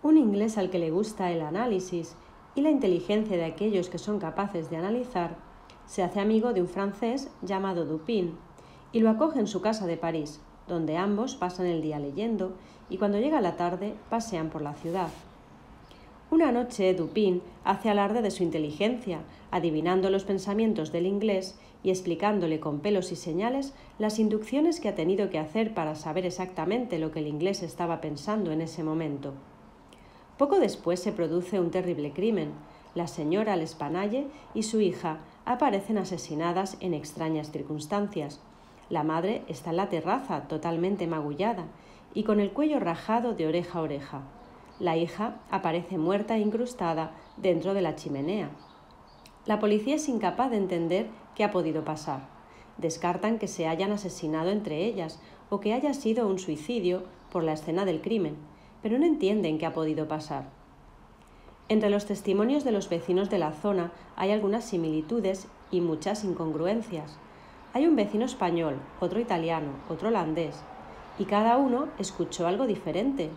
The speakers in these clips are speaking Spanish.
Un inglés al que le gusta el análisis y la inteligencia de aquellos que son capaces de analizar, se hace amigo de un francés llamado Dupin y lo acoge en su casa de París, donde ambos pasan el día leyendo y cuando llega la tarde pasean por la ciudad. Una noche Dupin hace alarde de su inteligencia, adivinando los pensamientos del inglés y explicándole con pelos y señales las inducciones que ha tenido que hacer para saber exactamente lo que el inglés estaba pensando en ese momento. Poco después se produce un terrible crimen. La señora Lespanaye y su hija aparecen asesinadas en extrañas circunstancias. La madre está en la terraza, totalmente magullada, y con el cuello rajado de oreja a oreja. La hija aparece muerta e incrustada dentro de la chimenea. La policía es incapaz de entender qué ha podido pasar. Descartan que se hayan asesinado entre ellas o que haya sido un suicidio por la escena del crimen, pero no entienden qué ha podido pasar. Entre los testimonios de los vecinos de la zona hay algunas similitudes y muchas incongruencias. Hay un vecino español, otro italiano, otro holandés, y cada uno escuchó algo diferente.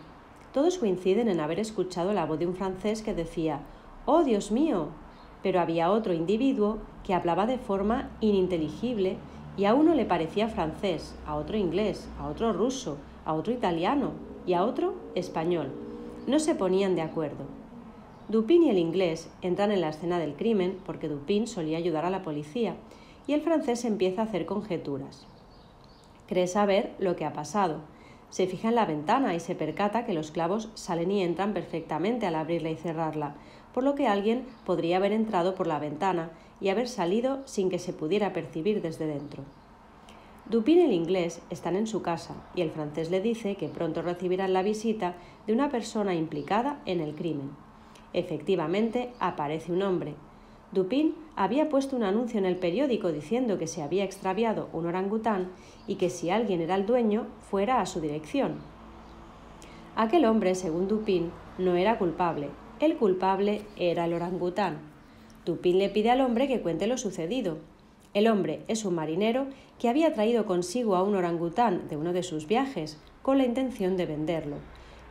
Todos coinciden en haber escuchado la voz de un francés que decía ¡Oh, Dios mío! Pero había otro individuo que hablaba de forma ininteligible y a uno le parecía francés, a otro inglés, a otro ruso, a otro italiano y a otro español. No se ponían de acuerdo. Dupin y el inglés entran en la escena del crimen porque Dupin solía ayudar a la policía y el francés empieza a hacer conjeturas. Cree saber lo que ha pasado. Se fija en la ventana y se percata que los clavos salen y entran perfectamente al abrirla y cerrarla, por lo que alguien podría haber entrado por la ventana y haber salido sin que se pudiera percibir desde dentro. Dupin y el inglés están en su casa y el francés le dice que pronto recibirán la visita de una persona implicada en el crimen. Efectivamente, aparece un hombre, Dupin había puesto un anuncio en el periódico diciendo que se había extraviado un orangután y que si alguien era el dueño, fuera a su dirección. Aquel hombre, según Dupin, no era culpable. El culpable era el orangután. Dupin le pide al hombre que cuente lo sucedido. El hombre es un marinero que había traído consigo a un orangután de uno de sus viajes con la intención de venderlo.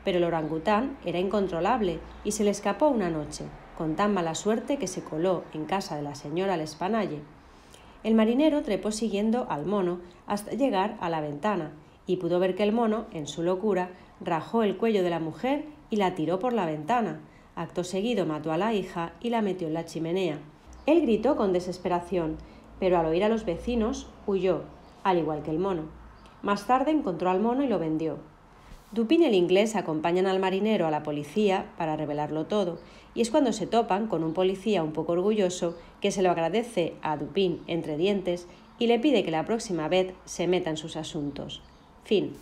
Pero el orangután era incontrolable y se le escapó una noche con tan mala suerte que se coló en casa de la señora Lespanaye. El marinero trepó siguiendo al mono hasta llegar a la ventana y pudo ver que el mono, en su locura, rajó el cuello de la mujer y la tiró por la ventana. Acto seguido mató a la hija y la metió en la chimenea. Él gritó con desesperación, pero al oír a los vecinos huyó, al igual que el mono. Más tarde encontró al mono y lo vendió. Dupin y el inglés acompañan al marinero a la policía para revelarlo todo, y es cuando se topan con un policía un poco orgulloso que se lo agradece a Dupin entre dientes y le pide que la próxima vez se meta en sus asuntos. Fin.